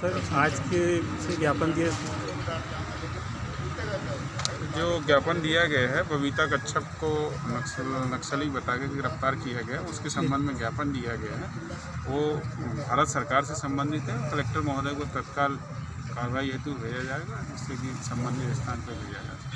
Sir आज के से ज्ञापन दिए जो ज्ञापन दिया गया है बबीता कच्छप को नक्सल नक्सली बता के गिरफ़्तार किया गया उसके संबंध में ज्ञापन दिया गया है। वो भारत सरकार से संबंधित है कलेक्टर महोदय को तत्काल कार्रवाई हेतु भेजा जाएगा जिससे कि संबंधित स्थान पर भेजा जाएगा।